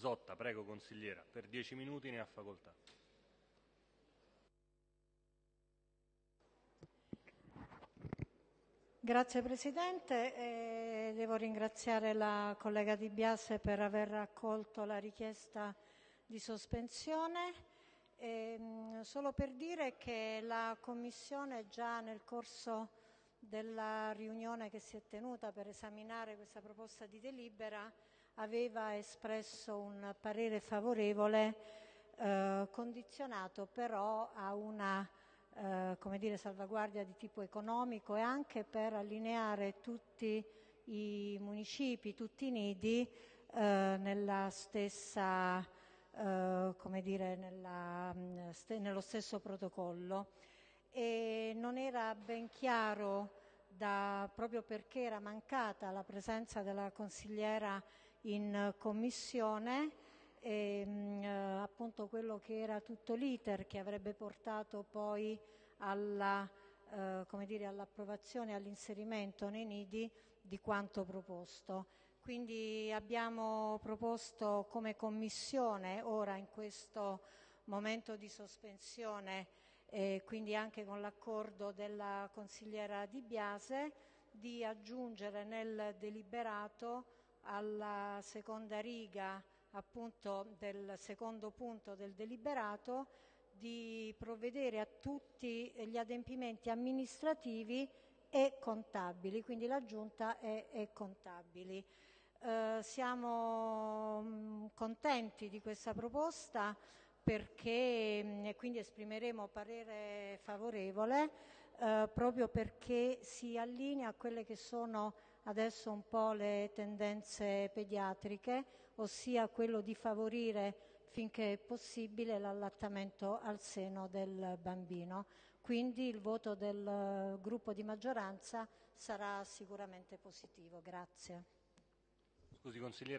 Zotta, prego consigliera, per dieci minuti ne ha facoltà. Grazie Presidente, eh, devo ringraziare la collega Di Biase per aver accolto la richiesta di sospensione. Eh, solo per dire che la Commissione già nel corso della riunione che si è tenuta per esaminare questa proposta di delibera aveva espresso un parere favorevole eh, condizionato però a una eh, come dire, salvaguardia di tipo economico e anche per allineare tutti i municipi, tutti i nidi eh, nella stessa, eh, come dire, nella, st- nello stesso protocollo. E non era ben chiaro, da, proprio perché era mancata la presenza della consigliera in commissione, e, mh, eh, appunto quello che era tutto l'iter che avrebbe portato poi alla, eh, dire, all'approvazione e all'inserimento nei nidi di quanto proposto. Quindi abbiamo proposto come commissione ora in questo momento di sospensione e quindi anche con l'accordo della consigliera Di Biase di aggiungere nel deliberato alla seconda riga appunto del secondo punto del deliberato di provvedere a tutti gli adempimenti amministrativi e contabili, quindi la giunta è, è contabili. Eh, siamo mh, contenti di questa proposta perché, mh, e quindi esprimeremo parere favorevole eh, proprio perché si allinea a quelle che sono adesso un po' le tendenze pediatriche, ossia quello di favorire finché è possibile l'allattamento al seno del bambino. Quindi il voto del gruppo di maggioranza sarà sicuramente positivo. Grazie. Scusi consigliera,